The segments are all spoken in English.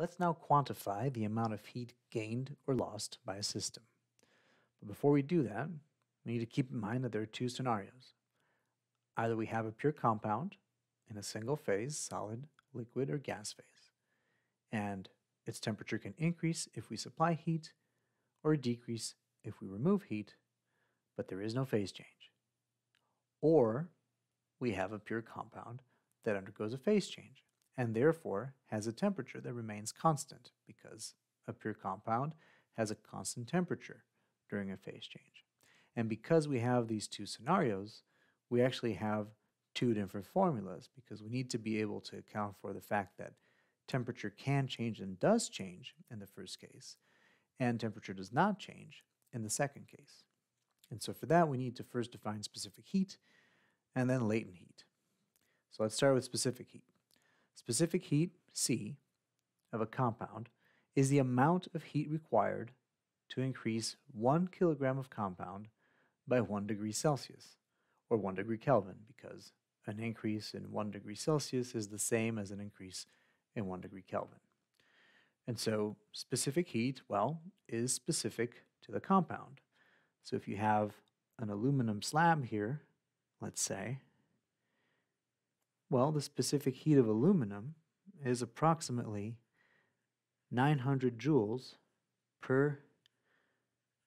Let's now quantify the amount of heat gained or lost by a system. But before we do that, we need to keep in mind that there are two scenarios. Either we have a pure compound in a single phase, solid, liquid, or gas phase, and its temperature can increase if we supply heat or decrease if we remove heat, but there is no phase change. Or we have a pure compound that undergoes a phase change and therefore has a temperature that remains constant because a pure compound has a constant temperature during a phase change. And because we have these two scenarios, we actually have two different formulas because we need to be able to account for the fact that temperature can change and does change in the first case, and temperature does not change in the second case. And so for that, we need to first define specific heat and then latent heat. So let's start with specific heat. Specific heat, C, of a compound is the amount of heat required to increase one kilogram of compound by one degree Celsius, or one degree Kelvin, because an increase in one degree Celsius is the same as an increase in one degree Kelvin. And so specific heat, well, is specific to the compound. So if you have an aluminum slab here, let's say, well, the specific heat of aluminum is approximately 900 joules per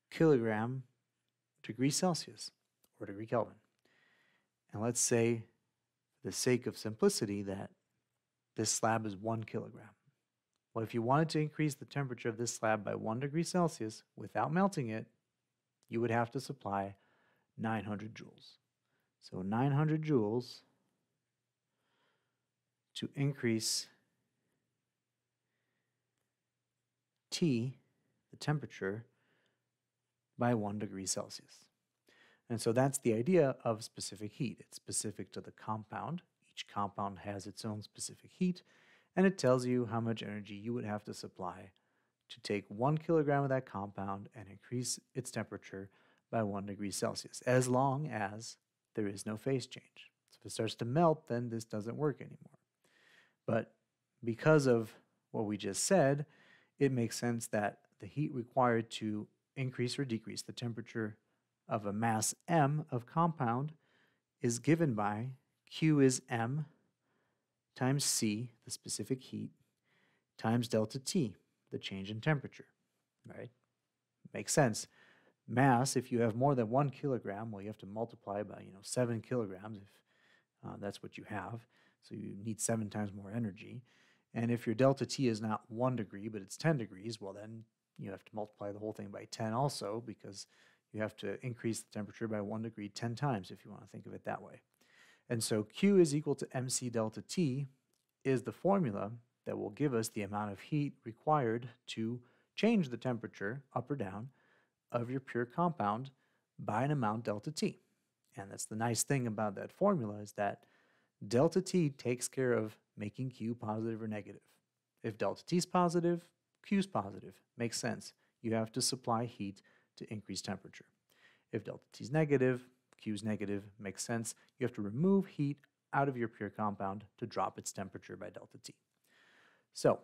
kilogram degree Celsius or degree Kelvin. And let's say, for the sake of simplicity, that this slab is one kilogram. Well, if you wanted to increase the temperature of this slab by one degree Celsius without melting it, you would have to supply 900 joules. So 900 joules to increase T, the temperature, by one degree Celsius. And so that's the idea of specific heat. It's specific to the compound. Each compound has its own specific heat, and it tells you how much energy you would have to supply to take one kilogram of that compound and increase its temperature by one degree Celsius, as long as there is no phase change. So if it starts to melt, then this doesn't work anymore. But because of what we just said, it makes sense that the heat required to increase or decrease the temperature of a mass m of compound is given by Q is m times C, the specific heat, times delta T, the change in temperature, right? Makes sense. Mass, if you have more than one kilogram, well, you have to multiply by, you know, seven kilograms if uh, that's what you have. So you need seven times more energy. And if your delta T is not one degree, but it's 10 degrees, well, then you have to multiply the whole thing by 10 also because you have to increase the temperature by one degree 10 times if you want to think of it that way. And so Q is equal to mc delta T is the formula that will give us the amount of heat required to change the temperature up or down of your pure compound by an amount delta T. And that's the nice thing about that formula is that delta T takes care of making Q positive or negative. If delta T is positive, Q is positive. Makes sense. You have to supply heat to increase temperature. If delta T is negative, Q is negative, makes sense. You have to remove heat out of your pure compound to drop its temperature by delta T. So,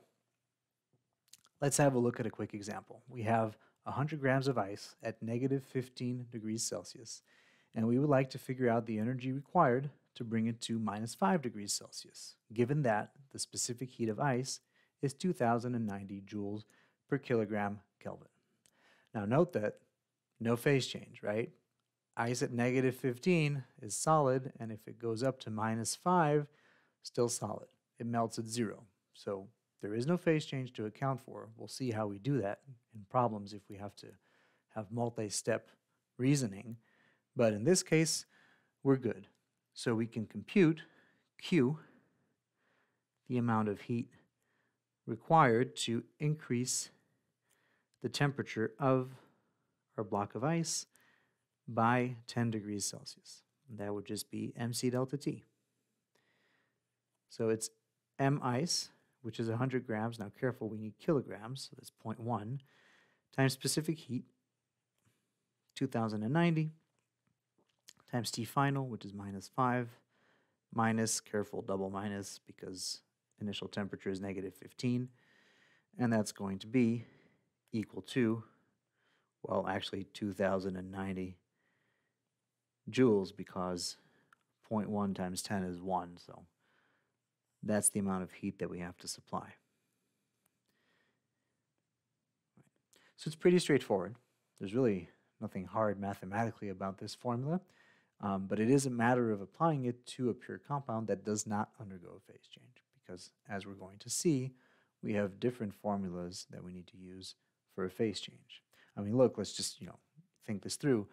let's have a look at a quick example. We have 100 grams of ice at negative 15 degrees Celsius, and we would like to figure out the energy required to bring it to minus 5 degrees Celsius, given that the specific heat of ice is 2090 joules per kilogram Kelvin. Now note that no phase change, right? Ice at negative 15 is solid, and if it goes up to minus 5, still solid. It melts at zero. So there is no phase change to account for. We'll see how we do that in problems if we have to have multi-step reasoning. But in this case, we're good. So we can compute Q, the amount of heat required to increase the temperature of our block of ice by 10 degrees Celsius. That would just be mc delta T. So it's m ice, which is 100 grams. Now careful, we need kilograms, so that's 0.1, times specific heat, 2090, times T final, which is minus 5, minus, careful, double minus, because initial temperature is negative 15. And that's going to be equal to, well, actually 2,090 joules because 0.1 times 10 is 1. So that's the amount of heat that we have to supply. So it's pretty straightforward. There's really nothing hard mathematically about this formula, um, but it is a matter of applying it to a pure compound that does not undergo a phase change because as we're going to see, we have different formulas that we need to use for a phase change. I mean, look, let's just, you know, think this through.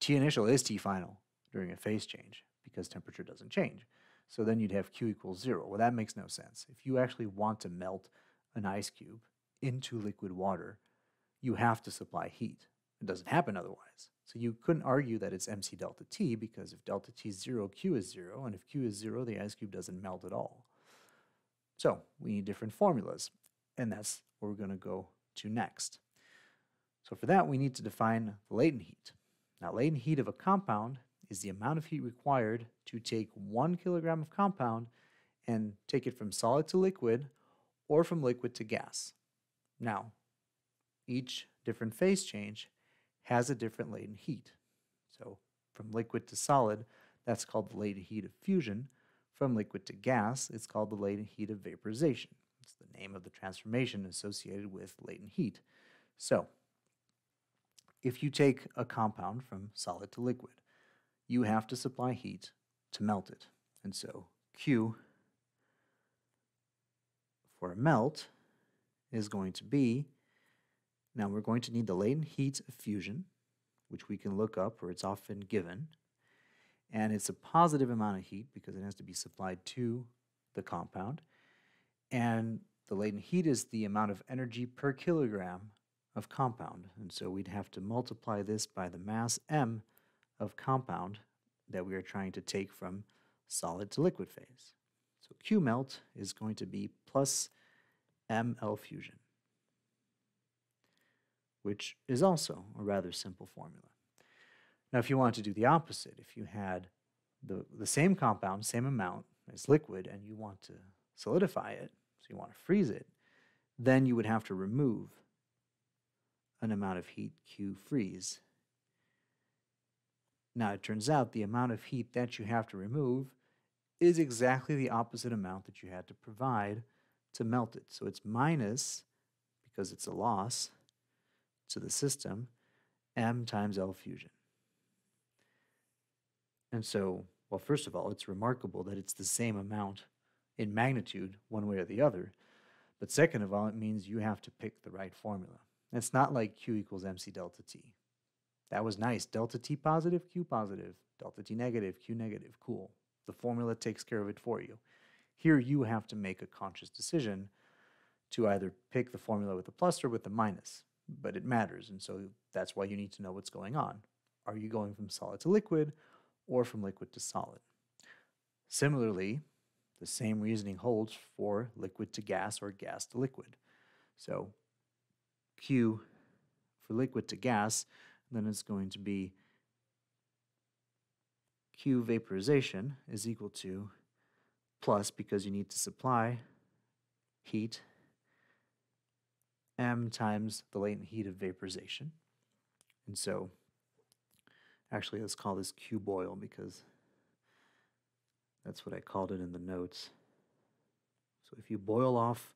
T initial is T final during a phase change because temperature doesn't change. So then you'd have Q equals zero. Well, that makes no sense. If you actually want to melt an ice cube into liquid water, you have to supply heat. It doesn't happen otherwise. You couldn't argue that it's MC delta T because if delta T is zero, Q is zero. And if Q is zero, the ice cube doesn't melt at all. So we need different formulas. And that's what we're going to go to next. So for that, we need to define the latent heat. Now, latent heat of a compound is the amount of heat required to take one kilogram of compound and take it from solid to liquid or from liquid to gas. Now, each different phase change has a different latent heat. So from liquid to solid, that's called the latent heat of fusion. From liquid to gas, it's called the latent heat of vaporization. It's the name of the transformation associated with latent heat. So if you take a compound from solid to liquid, you have to supply heat to melt it. And so Q for a melt is going to be, now we're going to need the latent heat of fusion, which we can look up or it's often given. And it's a positive amount of heat because it has to be supplied to the compound. And the latent heat is the amount of energy per kilogram of compound. And so we'd have to multiply this by the mass m of compound that we are trying to take from solid to liquid phase. So Q melt is going to be plus ml fusion, which is also a rather simple formula. Now, if you want to do the opposite, if you had the, the same compound, same amount as liquid, and you want to solidify it, so you want to freeze it, then you would have to remove an amount of heat Q freeze now, it turns out the amount of heat that you have to remove is exactly the opposite amount that you had to provide to melt it. So it's minus, because it's a loss to the system, m times L fusion. And so, well, first of all, it's remarkable that it's the same amount in magnitude one way or the other. But second of all, it means you have to pick the right formula. It's not like Q equals mc delta T. That was nice. Delta T positive, Q positive. Delta T negative, Q negative. Cool. The formula takes care of it for you. Here you have to make a conscious decision to either pick the formula with the plus or with the minus, but it matters. And so that's why you need to know what's going on. Are you going from solid to liquid or from liquid to solid? Similarly, the same reasoning holds for liquid to gas or gas to liquid. So Q for liquid to gas then it's going to be Q vaporization is equal to plus, because you need to supply heat, m times the latent heat of vaporization. And so, actually, let's call this Q boil because that's what I called it in the notes. So if you boil off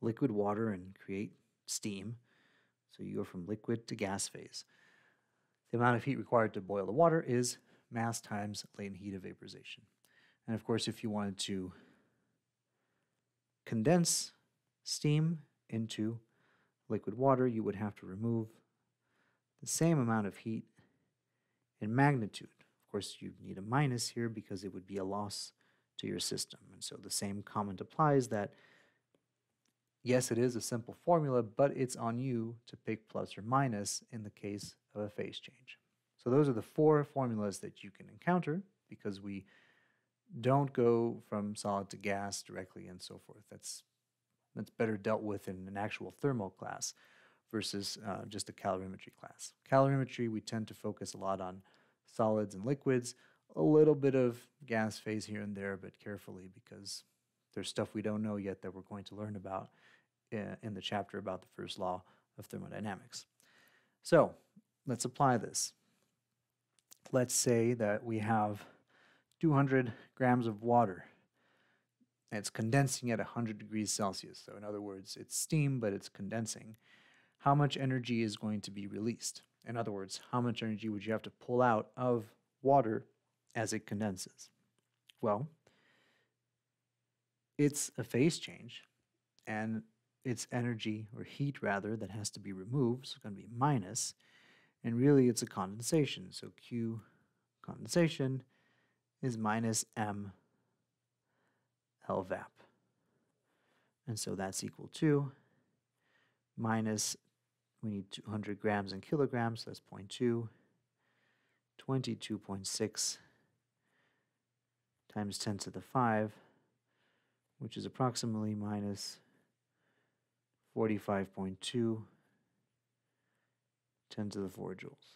liquid water and create steam, so you go from liquid to gas phase. The amount of heat required to boil the water is mass times latent heat of vaporization. And of course, if you wanted to condense steam into liquid water, you would have to remove the same amount of heat in magnitude. Of course, you'd need a minus here because it would be a loss to your system. And so the same comment applies that yes, it is a simple formula, but it's on you to pick plus or minus in the case of a phase change. So those are the four formulas that you can encounter because we don't go from solid to gas directly and so forth. That's that's better dealt with in an actual thermal class versus uh, just a calorimetry class. Calorimetry, we tend to focus a lot on solids and liquids, a little bit of gas phase here and there, but carefully because there's stuff we don't know yet that we're going to learn about uh, in the chapter about the first law of thermodynamics. So let's apply this. Let's say that we have 200 grams of water. And it's condensing at 100 degrees Celsius. So, in other words, it's steam, but it's condensing. How much energy is going to be released? In other words, how much energy would you have to pull out of water as it condenses? Well, it's a phase change, and it's energy or heat rather that has to be removed. So it's going to be minus, and really it's a condensation. So Q condensation is minus M LVAP. And so that's equal to minus, we need 200 grams in kilograms, so that's 0.2, 22.6 times 10 to the 5, which is approximately minus 45.2 10 to the 4 joules.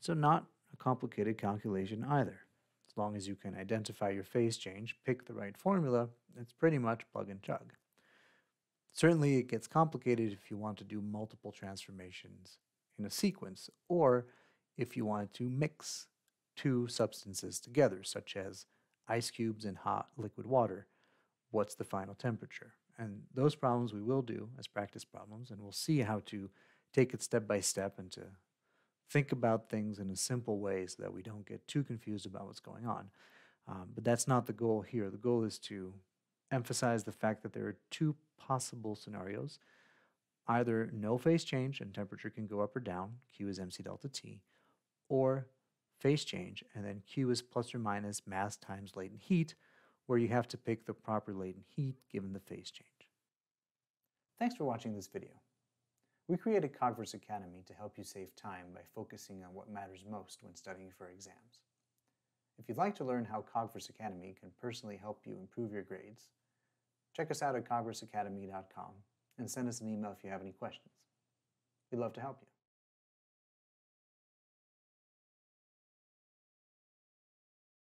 So not complicated calculation either. As long as you can identify your phase change, pick the right formula, it's pretty much plug and chug. Certainly it gets complicated if you want to do multiple transformations in a sequence, or if you wanted to mix two substances together, such as ice cubes and hot liquid water. What's the final temperature? And those problems we will do as practice problems, and we'll see how to take it step by step and to think about things in a simple way so that we don't get too confused about what's going on. Um, but that's not the goal here. The goal is to emphasize the fact that there are two possible scenarios either no phase change and temperature can go up or down, Q is mc delta T, or phase change, and then Q is plus or minus mass times latent heat, where you have to pick the proper latent heat given the phase change. Thanks for watching this video. We created Cogverse Academy to help you save time by focusing on what matters most when studying for exams. If you'd like to learn how Cogverse Academy can personally help you improve your grades, check us out at cogverseacademy.com and send us an email if you have any questions. We'd love to help you.